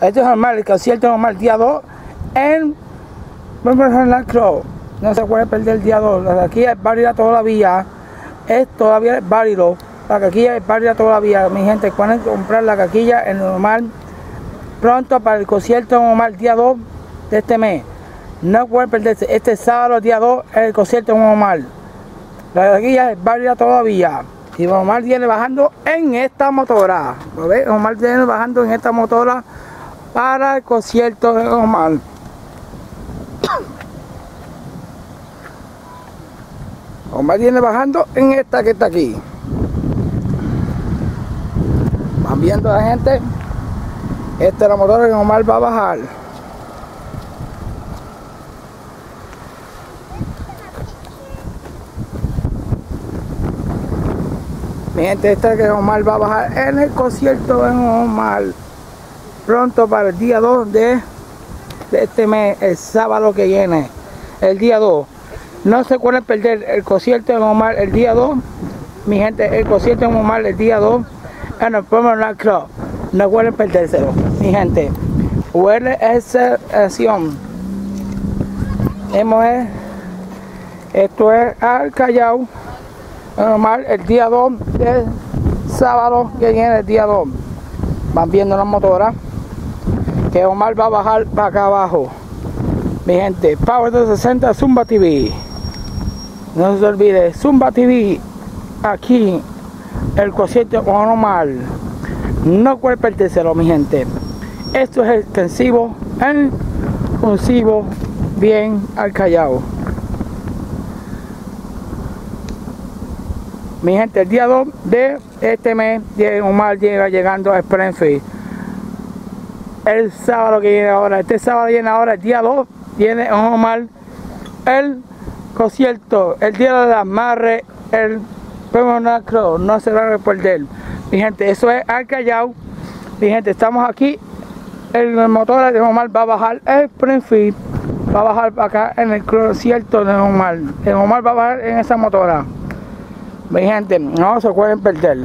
Esto es normal, el concierto normal día 2 en Crow. No se puede perder el día 2. Aquí es válida todavía. Es todavía válido. La caquilla es válida todavía. Mi gente, pueden comprar la caquilla en normal pronto para el concierto normal día 2 de este mes. No pueden perderse. Este sábado, día 2, es el concierto normal. La caquilla es válida todavía. Y Omar viene bajando en esta motora. ¿Lo ves? Omar viene bajando en esta motora para el concierto de Omar. Omar viene bajando en esta que está aquí. Van viendo la gente. Esta es la motora que Omar va a bajar. Mi gente, esta es que Omar va a bajar en el concierto en Omar. Pronto para el día 2 de, este mes, el sábado que viene. El día 2. No se pueden perder el concierto en Omar el día 2. Mi gente, el concierto en Omar el día 2 en el Promenade Club. No pueden perdérselo, mi gente. Huele esa acción. Esto es al Callao. Omar el día 2 de sábado que viene el día 2 van viendo la motora que Omar va a bajar para acá abajo. Mi gente Power 260 Zumba TV no se olvide Zumba TV aquí el cociente Omar. No puede perdérselo mi gente. Esto es extensivo en exclusivo bien al callao. Mi gente, el día 2 de este mes, Omar llega llegando a Springfield. El sábado que viene ahora, este sábado viene ahora, el día 2, viene Omar el concierto, el día de las madres, el premio Nacro, no se va a perder. Mi gente, eso es al Callao. Mi gente, estamos aquí. El motor de Omar va a bajar el Springfield, va a bajar acá en el concierto de Omar. El Omar va a bajar en esa motora. Mi gente, no se pueden perder.